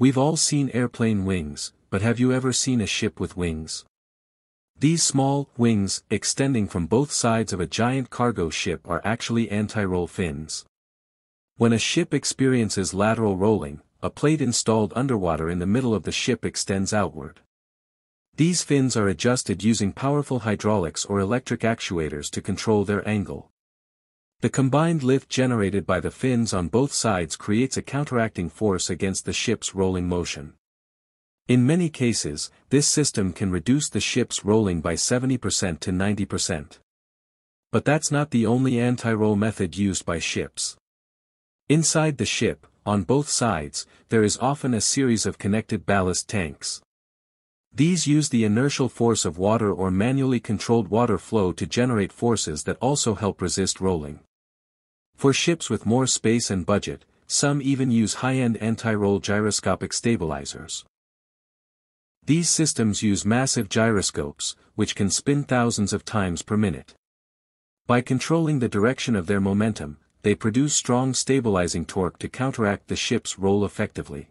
We've all seen airplane wings, but have you ever seen a ship with wings? These small, wings, extending from both sides of a giant cargo ship are actually anti-roll fins. When a ship experiences lateral rolling, a plate installed underwater in the middle of the ship extends outward. These fins are adjusted using powerful hydraulics or electric actuators to control their angle. The combined lift generated by the fins on both sides creates a counteracting force against the ship's rolling motion. In many cases, this system can reduce the ship's rolling by 70% to 90%. But that's not the only anti-roll method used by ships. Inside the ship, on both sides, there is often a series of connected ballast tanks. These use the inertial force of water or manually controlled water flow to generate forces that also help resist rolling. For ships with more space and budget, some even use high-end anti-roll gyroscopic stabilizers. These systems use massive gyroscopes, which can spin thousands of times per minute. By controlling the direction of their momentum, they produce strong stabilizing torque to counteract the ship's roll effectively.